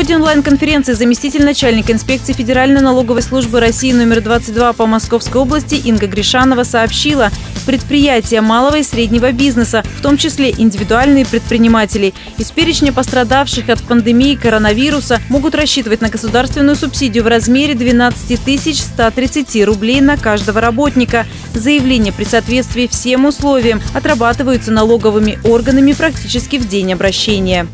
ходе онлайн-конференции заместитель начальника инспекции Федеральной налоговой службы России номер 22 по Московской области Инга Гришанова сообщила, предприятия малого и среднего бизнеса, в том числе индивидуальные предприниматели, из перечня пострадавших от пандемии коронавируса могут рассчитывать на государственную субсидию в размере 12 130 рублей на каждого работника. Заявления при соответствии всем условиям отрабатываются налоговыми органами практически в день обращения.